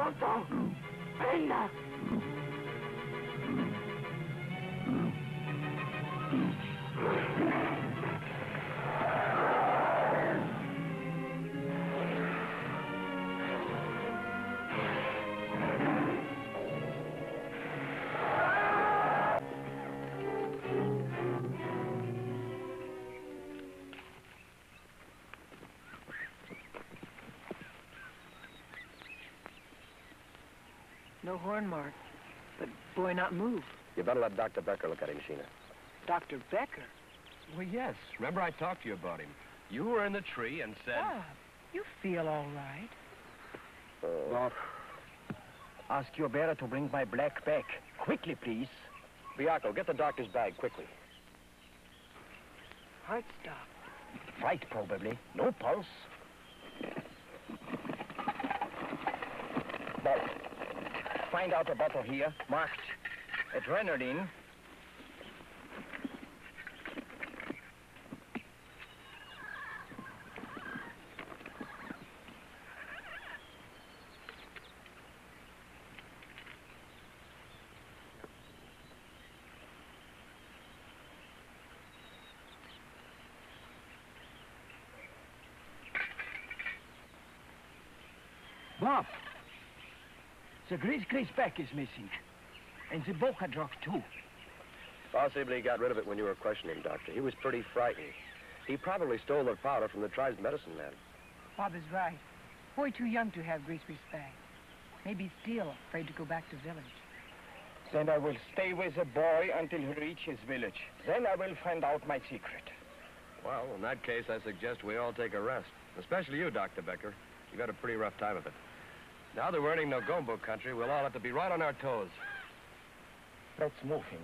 pronto. Venga. No horn mark. But boy not move. You better let Dr. Becker look at him, Sheena. Dr. Becker. Well, yes. Remember I talked to you about him. You were in the tree and said... Bob, you feel all right. Uh, Bob, ask your bearer to bring my black back. Quickly, please. Bianco, get the doctor's bag, quickly. Heart stop. Fright, probably. No pulse. Bob, find out a bottle here, marked adrenaline. Bob, the gris-gris back is missing. And the boca drug, too. Possibly he got rid of it when you were questioning him, Doctor. He was pretty frightened. He probably stole the powder from the tribe's medicine man. Bob is right. Boy too young to have gris-gris bag. Maybe still afraid to go back to village. Then I will stay with the boy until he reaches village. Then I will find out my secret. Well, in that case, I suggest we all take a rest. Especially you, Dr. Becker. You've had a pretty rough time of it. Now that we're entering Nogombo country, we'll all have to be right on our toes. Let's move him.